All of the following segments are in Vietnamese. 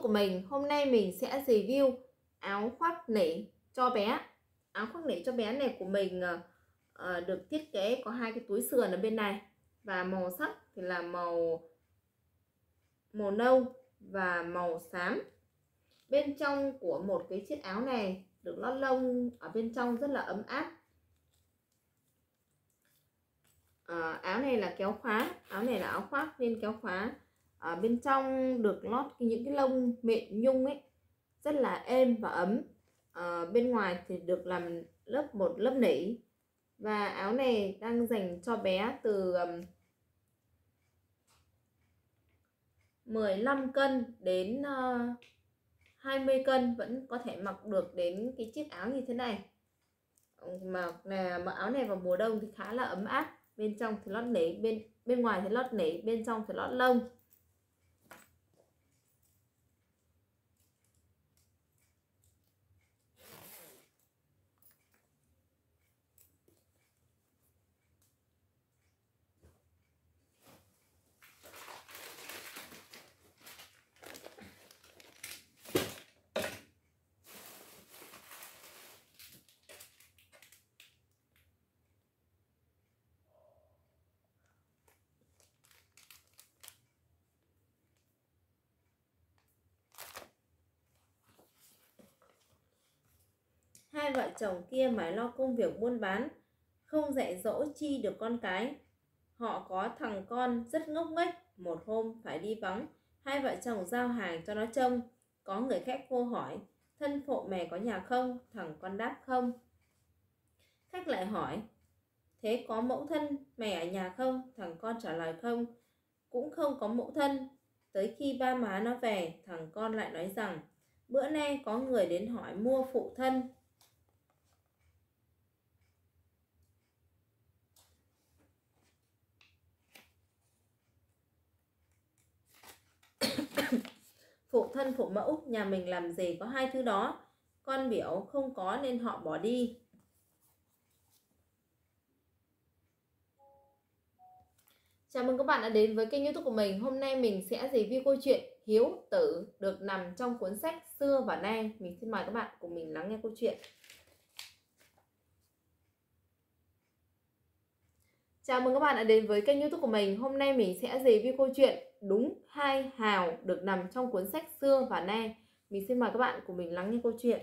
của mình hôm nay mình sẽ review áo khoác nỉ cho bé. Áo khoác nỉ cho bé này của mình uh, được thiết kế có hai cái túi sườn ở bên này và màu sắc thì là màu màu nâu và màu xám. Bên trong của một cái chiếc áo này được lót lông ở bên trong rất là ấm áp. À, áo này là kéo khóa áo này là áo khoác nên kéo khóa à, bên trong được lót những cái lông mịn nhung ấy rất là êm và ấm. À, bên ngoài thì được làm lớp một lớp nỉ. Và áo này đang dành cho bé từ um, 15 cân đến ờ, uh, 20 cân vẫn có thể mặc được đến cái chiếc áo như thế này. Mà là mặc áo này vào mùa đông thì khá là ấm áp. Bên trong thì lót nỉ bên bên ngoài thì lót nỉ bên trong thì lót lông. Hai vợ chồng kia mãi lo công việc buôn bán, không dạy dỗ chi được con cái. Họ có thằng con rất ngốc nghếch, một hôm phải đi vắng, hai vợ chồng giao hàng cho nó trông. Có người khách vô hỏi, thân phụ mẹ có nhà không? Thằng con đáp không. Khách lại hỏi, thế có mẫu thân mẹ ở nhà không? Thằng con trả lời không. Cũng không có mẫu thân. Tới khi ba má nó về, thằng con lại nói rằng, bữa nay có người đến hỏi mua phụ thân phụ thân, phụ mẫu, nhà mình làm gì có hai thứ đó. Con biểu không có nên họ bỏ đi. Chào mừng các bạn đã đến với kênh youtube của mình. Hôm nay mình sẽ review câu chuyện Hiếu Tử được nằm trong cuốn sách Xưa và Nay. Mình xin mời các bạn cùng mình lắng nghe câu chuyện. Chào mừng các bạn đã đến với kênh youtube của mình Hôm nay mình sẽ review câu chuyện đúng hai hào được nằm trong cuốn sách xưa và nay. Mình xin mời các bạn cùng mình lắng nghe câu chuyện.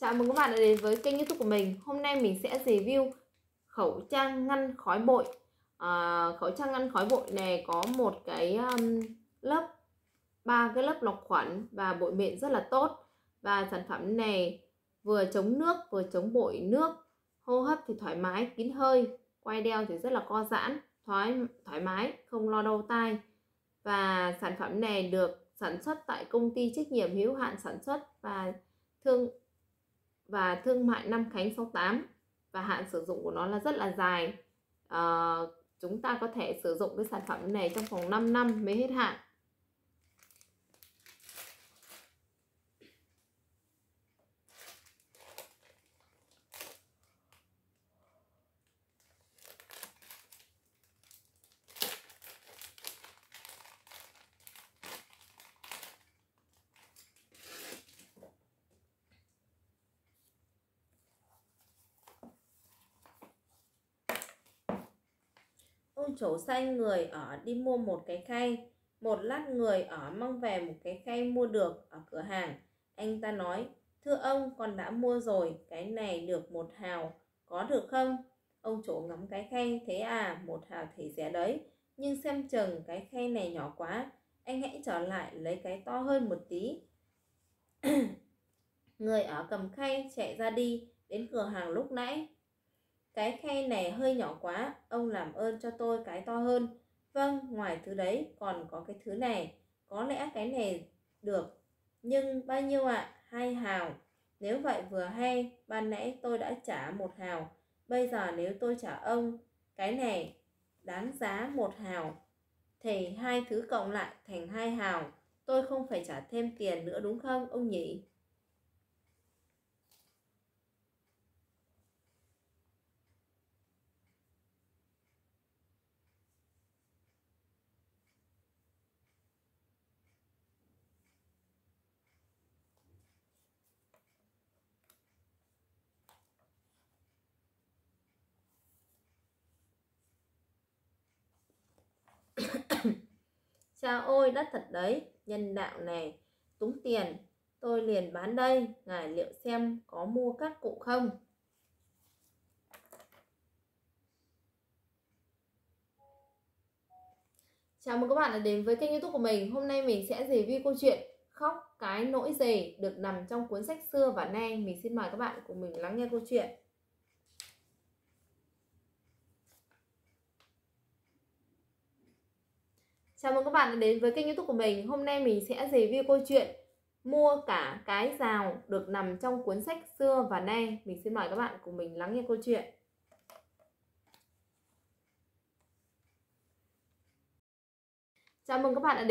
Chào mừng các bạn đã đến với kênh youtube của mình. Hôm nay mình sẽ review khẩu trang ngăn khói bụi. À, khẩu trang ngăn khói bụi này có một cái um, lớp ba cái lớp lọc khuẩn và bụi mịn rất là tốt và sản phẩm này vừa chống nước vừa chống bụi nước. Hô hấp thì thoải mái kín hơi. Quay đeo thì rất là co giãn thoải thoải mái không lo đau tai. Và sản phẩm này được sản xuất tại công ty trách nhiệm hữu hạn sản xuất và thương và thương mại Nam Khánh 68 và hạn sử dụng của nó là rất là dài. À, chúng ta có thể sử dụng cái sản phẩm này trong vòng 5 năm mới hết hạn. Ông chủ sai người ở đi mua một cái khay. Một lát người ở mang về một cái khay mua được ở cửa hàng. Anh ta nói, thưa ông, con đã mua rồi, cái này được một hào, có được không? Ông chủ ngắm cái khay, thế à một hào thì rẻ đấy, nhưng xem chừng cái khay này nhỏ quá, anh hãy trở lại lấy cái to hơn một tí. Người ở cầm khay chạy ra đi, đến cửa hàng lúc nãy cái khay này hơi nhỏ quá, ông làm ơn cho tôi cái to hơn. Vâng, ngoài thứ đấy còn có cái thứ này. Có lẽ cái này được. Nhưng bao nhiêu ạ? À? Hai hào. Nếu vậy vừa hay, ban nãy tôi đã trả một hào. Bây giờ nếu tôi trả ông, cái này đáng giá một hào. Thì hai thứ cộng lại thành hai hào. Tôi không phải trả thêm tiền nữa đúng không, ông nhỉ? Cha ôi đất thật đấy, nhân đạo này, túng tiền, tôi liền bán đây, ngài liệu xem có mua các cụ không? Chào mừng các bạn đã đến với kênh youtube của mình. Hôm nay mình sẽ review câu chuyện Khóc cái nỗi gì được nằm trong cuốn sách xưa và nay. Mình xin mời các bạn cùng mình lắng nghe câu chuyện. Chào mừng các bạn đã đến với kênh youtube của mình. Hôm nay mình sẽ review câu chuyện Mua cả cái rào được nằm trong cuốn sách xưa và nay. Mình xin mời các bạn cùng mình lắng nghe câu chuyện. Chào mừng các bạn đã đến